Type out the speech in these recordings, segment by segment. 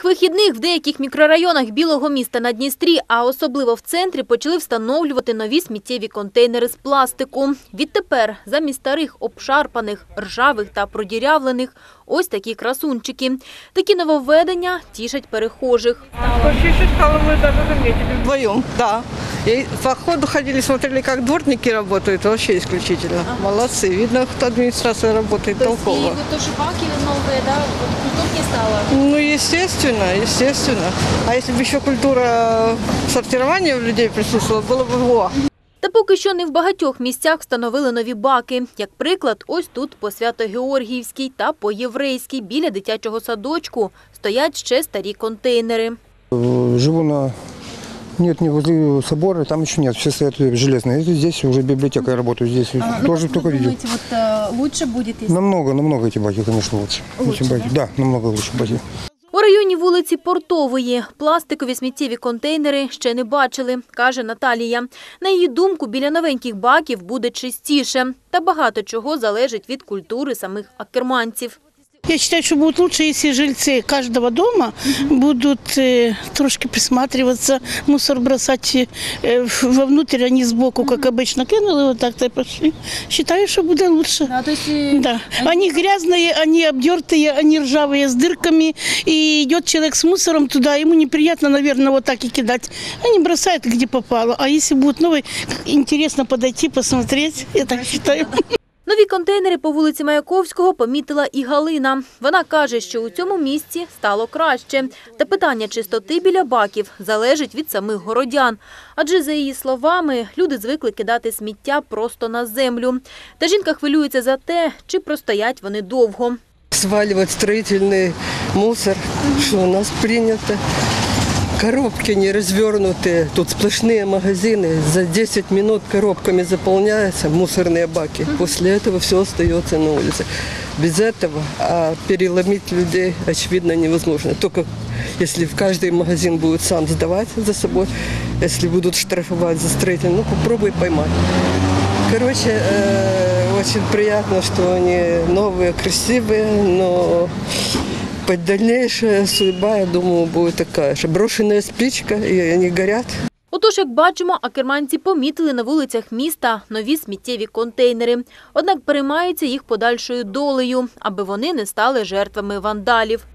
цих вихідних в деяких мікрорайонах білого міста на Дністрі, а особливо в центрі, почали встановлювати нові сміттєві контейнери з пластику. Відтепер замість старих обшарпаних, ржавих та продірявлених ось такі красунчики. Такі нововведення тішать перехожих. Чуть-чуть стало, мы даже заметили. Вдвоем, да. И по ходу ходили, смотрели, как дворники работают, вообще исключительно. Молодцы. Видно, кто администрация работает толково. тоже баки новые, да, удобнее стало? Ну, естественно, естественно. А если бы еще культура сортирования у людей присутствовала, было бы во. Та поки що не в багатьох місцях встановили нові баки. Як приклад, ось тут по Свято-Георгіївській та по Єврейській біля дитячого садочку стоять ще старі контейнери. Э, Живу на... Нет, не возле собора, там еще нет, все стоят железные. Это здесь уже библиотека, я работаю здесь. Тоже только видел. Думаете, вот э, лучше будет, если... Намного, намного эти баки, конечно, лучше. Лучше, Эти баки. Да, намного лучше баки. У районі вулиці Портової пластикові сміттєві контейнери ще не бачили, каже Наталія. На її думку, біля новеньких баків буде чистіше. Та багато чого залежить від культури самих акерманців. Я считаю, что будет лучше, если жильцы каждого дома будут э, трошки присматриваться, мусор бросать э, вовнутрь, а не сбоку, как обычно кинули, вот так-то и пошли. Считаю, что будет лучше. Да, то есть э, Да. Они грязные, они обдертые, они ржавые с дырками. И идет человек с мусором туда, ему неприятно, наверное, вот так и кидать. Они бросают где попало. А если будет новый, интересно подойти, посмотреть, я так считаю. Нові контейнери по вулиці Маяковського помітила і Галина. Вона каже, що у цьому місці стало краще. Та питання чистоти біля баків залежить від самих городян. Адже, за її словами, люди звикли кидати сміття просто на землю. Та жінка хвилюється за те, чи простоять вони довго. Сваливать строительный мусор, что у нас принято. Коробки не развернутые, тут сплошные магазины. За 10 минут коробками заполняются мусорные баки. После этого все остается на улице. Без этого а переломить людей, очевидно, невозможно. Только если в каждый магазин будет сам сдавать за собой, если будут штрафовать за строительный, ну попробуй поймать. Короче, э, очень приятно, что они новые, красивые, но под дальнейшая судьба, я думаю, будет такая же. Брошенная спичка, и они горят. Отож, як бачимо, акерманці помітили на вулицях міста нові сміттєві контейнери. Однак переймаються їх подальшою долею, аби вони не стали жертвами вандалів.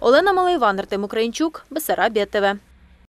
Олена Малайван, Артем Українчук, Бесарабія ТВ.